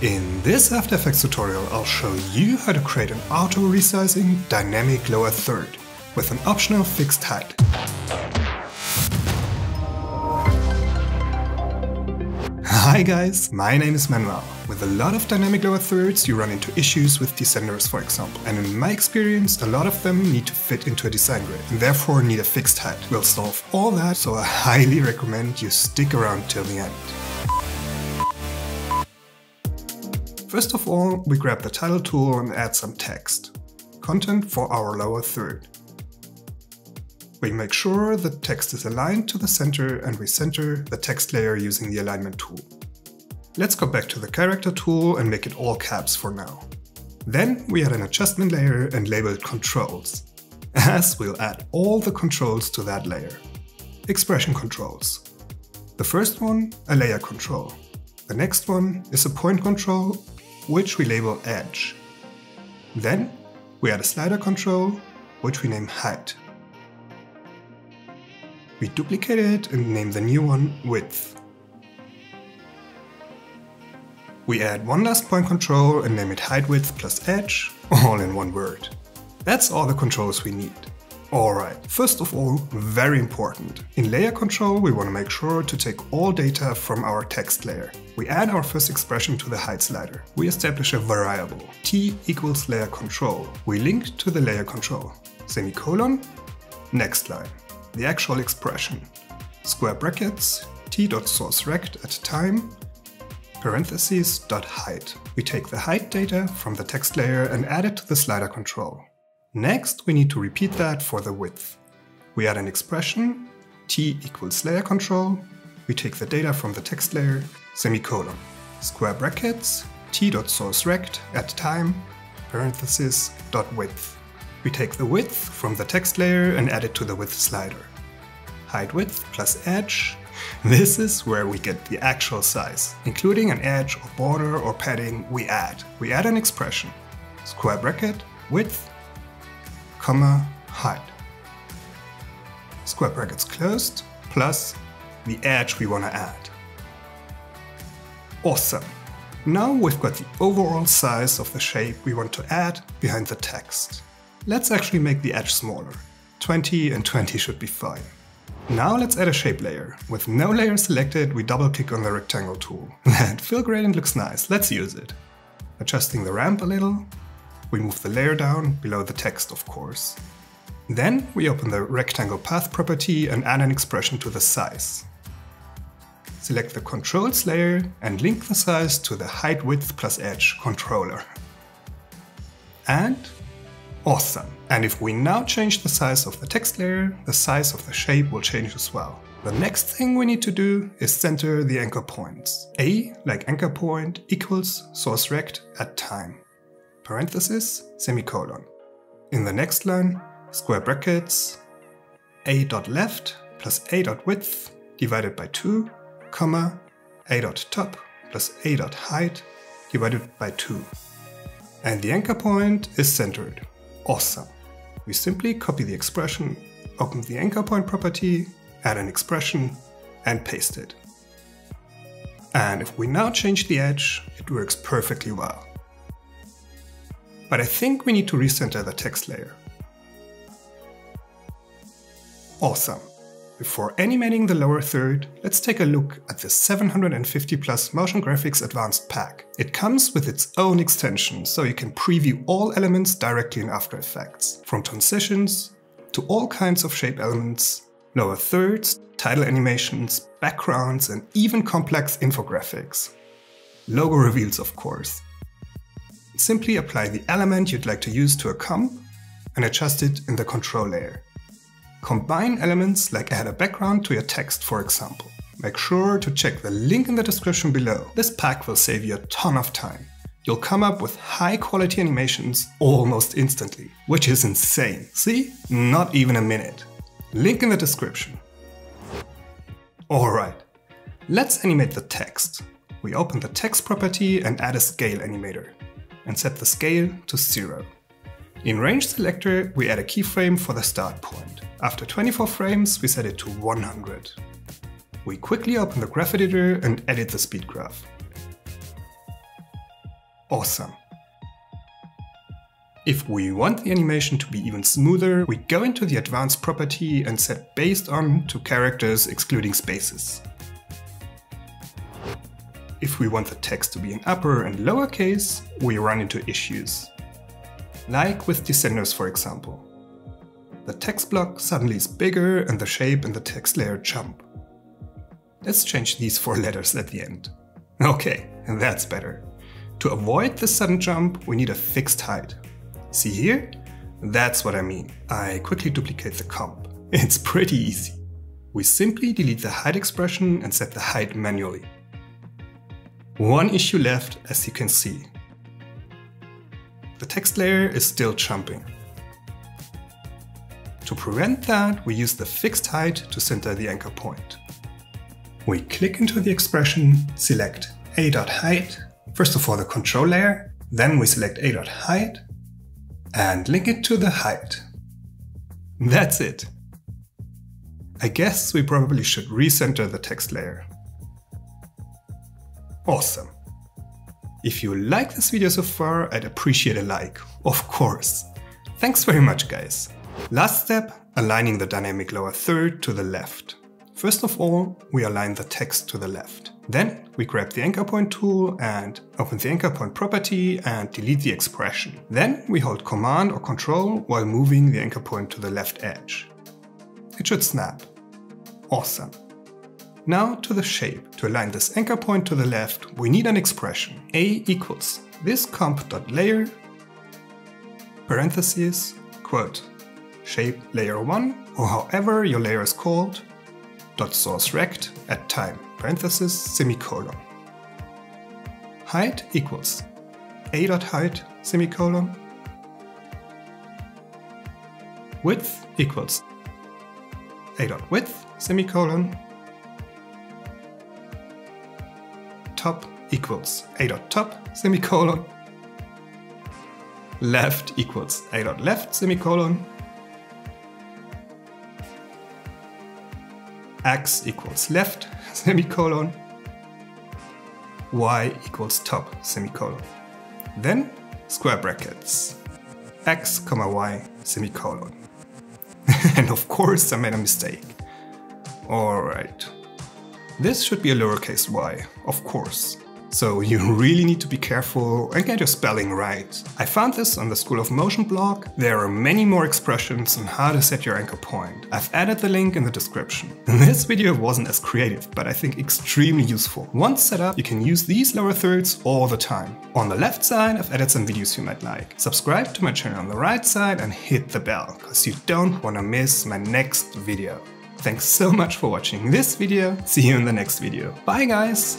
In this After Effects tutorial I'll show you how to create an auto-resizing dynamic lower third with an optional fixed height. Hi guys, my name is Manuel. With a lot of dynamic lower thirds you run into issues with descenders for example, and in my experience a lot of them need to fit into a design grid and therefore need a fixed height. We'll solve all that so I highly recommend you stick around till the end. First of all, we grab the title tool and add some text. Content for our lower third. We make sure the text is aligned to the center and we center the text layer using the alignment tool. Let's go back to the character tool and make it all caps for now. Then we add an adjustment layer and label it controls, as we'll add all the controls to that layer. Expression controls. The first one, a layer control. The next one is a point control, which we label edge. Then we add a slider control, which we name height. We duplicate it and name the new one width. We add one last point control and name it height width plus edge, all in one word. That's all the controls we need. Alright, first of all, very important. In layer control, we want to make sure to take all data from our text layer. We add our first expression to the height slider. We establish a variable, t equals layer control. We link to the layer control. Semicolon, next line the actual expression. Square brackets, t.sourceRect at time, parentheses dot height. We take the height data from the text layer and add it to the slider control. Next, we need to repeat that for the width. We add an expression, t equals layer control. We take the data from the text layer, semicolon. Square brackets, t.sourceRect at time, parenthesis, dot width. We take the width from the text layer and add it to the width slider. Height width plus edge. This is where we get the actual size. Including an edge or border or padding, we add. We add an expression. Square bracket, width, comma, height. Square brackets closed, plus the edge we want to add. Awesome! Now we've got the overall size of the shape we want to add behind the text. Let's actually make the edge smaller. 20 and 20 should be fine. Now let's add a shape layer. With no layer selected, we double click on the rectangle tool. That fill gradient looks nice, let's use it. Adjusting the ramp a little, we move the layer down below the text of course. Then we open the rectangle path property and add an expression to the size. Select the controls layer and link the size to the height width plus edge controller. And Awesome. And if we now change the size of the text layer, the size of the shape will change as well. The next thing we need to do is center the anchor points. A, like anchor point, equals source rect at time. Parenthesis, semicolon. In the next line, square brackets, a dot left plus a dot width divided by 2, comma, a dot top plus a dot height divided by 2. And the anchor point is centered. Awesome. We simply copy the expression, open the anchor point property, add an expression, and paste it. And if we now change the edge, it works perfectly well. But I think we need to recenter the text layer. Awesome. Before animating the lower third, let's take a look at the 750 plus Motion Graphics Advanced pack. It comes with its own extension, so you can preview all elements directly in After Effects, from transitions to all kinds of shape elements, lower thirds, title animations, backgrounds, and even complex infographics. Logo reveals, of course. Simply apply the element you'd like to use to a comp and adjust it in the control layer. Combine elements like add a background to your text for example. Make sure to check the link in the description below. This pack will save you a ton of time. You'll come up with high quality animations almost instantly, which is insane. See? Not even a minute. Link in the description. Alright, let's animate the text. We open the text property and add a scale animator and set the scale to 0. In range selector, we add a keyframe for the start point. After 24 frames, we set it to 100. We quickly open the graph editor and edit the speed graph. Awesome. If we want the animation to be even smoother, we go into the advanced property and set based on to characters excluding spaces. If we want the text to be in upper and lower case, we run into issues. Like with descenders for example. The text block suddenly is bigger and the shape and the text layer jump. Let's change these four letters at the end. Okay, and that's better. To avoid this sudden jump, we need a fixed height. See here? That's what I mean. I quickly duplicate the comp. It's pretty easy. We simply delete the height expression and set the height manually. One issue left, as you can see. The text layer is still jumping. To prevent that, we use the fixed height to center the anchor point. We click into the expression, select a.height, first of all the control layer, then we select a.height and link it to the height. That's it. I guess we probably should recenter the text layer. Awesome. If you like this video so far, I'd appreciate a like, of course. Thanks very much guys. Last step, aligning the dynamic lower third to the left. First of all, we align the text to the left. Then we grab the anchor point tool and open the anchor point property and delete the expression. Then we hold command or control while moving the anchor point to the left edge. It should snap. Awesome. Now to the shape. To align this anchor point to the left, we need an expression. A equals this comp.layer parentheses quote shape layer 1 or however your layer is called dot source rect at time, parenthesis, semicolon. Height equals a dot height, semicolon. Width equals a dot width, semicolon. Top equals a dot top, semicolon. Left equals a dot left, semicolon. x equals left, semicolon, y equals top, semicolon. Then square brackets, x comma y, semicolon. and of course I made a mistake. Alright. This should be a lowercase y, of course. So you really need to be careful and get your spelling right. I found this on the School of Motion blog. There are many more expressions on how to set your anchor point. I've added the link in the description. This video wasn't as creative, but I think extremely useful. Once set up, you can use these lower thirds all the time. On the left side, I've added some videos you might like. Subscribe to my channel on the right side and hit the bell, cause you don't wanna miss my next video. Thanks so much for watching this video. See you in the next video. Bye guys!